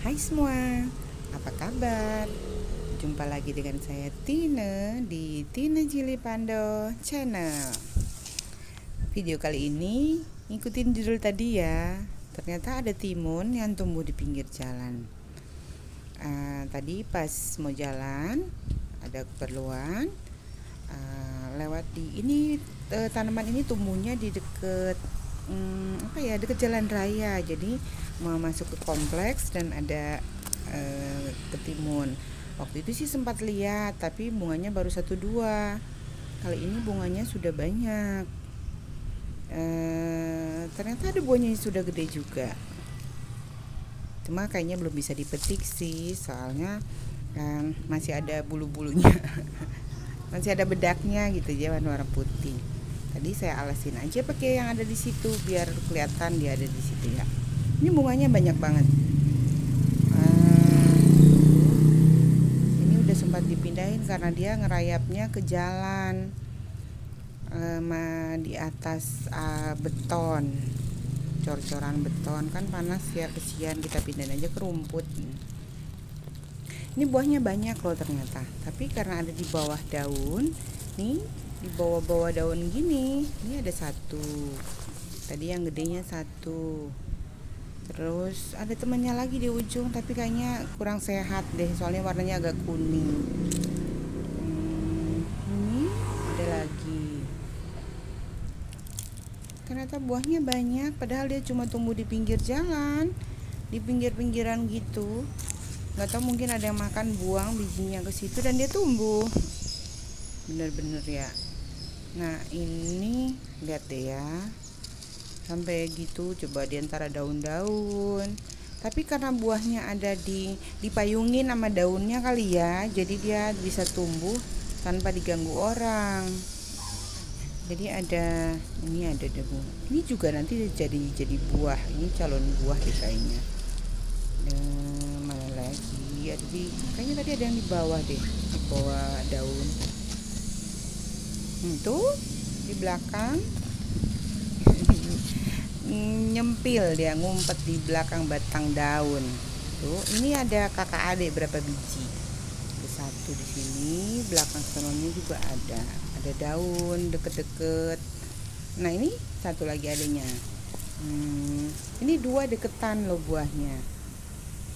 Hai semua, apa kabar? Jumpa lagi dengan saya Tina di Tina Jili Pando Channel. Video kali ini ikutin judul tadi ya. Ternyata ada timun yang tumbuh di pinggir jalan. Uh, tadi pas mau jalan ada keperluan uh, lewat di ini uh, tanaman ini tumbuhnya di deket um, apa ya deket jalan raya. Jadi mau masuk ke kompleks dan ada uh, ketimun waktu itu sih sempat lihat tapi bunganya baru satu dua. Kali ini bunganya sudah banyak. Uh, ternyata ada buahnya yang sudah gede juga. Cuma kayaknya belum bisa dipetik sih soalnya kan masih ada bulu-bulunya. Masih ada bedaknya gitu ya warna putih tadi saya alasin aja pakai yang ada di situ biar kelihatan dia ada di situ ya. Ini bunganya banyak banget. Uh, ini udah sempat dipindahin karena dia ngerayapnya ke jalan uh, di atas uh, beton. Cor-coran beton kan panas ya kesian. Kita pindahin aja ke rumput. Ini buahnya banyak loh ternyata. Tapi karena ada di bawah daun nih di bawah-bawah daun gini. Ini ada satu. Tadi yang gedenya satu. Terus ada temannya lagi di ujung tapi kayaknya kurang sehat deh soalnya warnanya agak kuning. Hmm, ini ada lagi. Ternyata buahnya banyak padahal dia cuma tumbuh di pinggir jalan di pinggir-pinggiran gitu. Nggak tahu mungkin ada yang makan buang bijinya ke situ dan dia tumbuh. Bener-bener ya nah ini lihat deh ya. Sampai gitu coba di antara daun-daun. Tapi karena buahnya ada di dipayungin sama daunnya kali ya jadi dia bisa tumbuh tanpa diganggu orang. Jadi ada ini ada debu. Ini juga nanti jadi jadi buah. Ini calon buah deh kayaknya. Dan mana lagi. Ada di kayaknya tadi ada yang di bawah deh di bawah daun hmm, tuh di belakang. Nyempil dia ngumpet di belakang batang daun. Tuh ini ada kakak adik berapa biji? Ada satu di sini belakang sononya juga ada. Ada daun deket-deket. Nah ini satu lagi adanya hmm, ini dua deketan loh buahnya.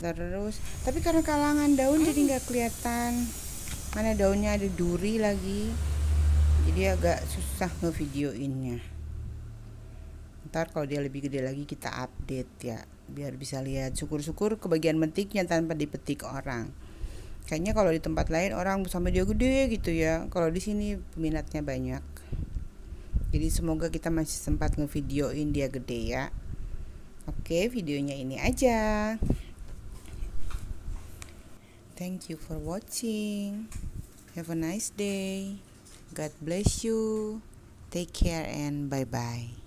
Terus tapi karena kalangan daun jadi nggak kelihatan. Mana daunnya? Ada duri lagi jadi agak susah ngevideoinnya. Ntar kalau dia lebih gede lagi kita update ya biar bisa lihat syukur-syukur kebagian metiknya tanpa dipetik orang. Kayaknya kalau di tempat lain orang sampai dia gede gitu ya. Kalau di sini peminatnya banyak. Jadi semoga kita masih sempat ngevideoin dia gede ya. Oke videonya ini aja. Thank you for watching. Have a nice day God bless you. Take care and bye bye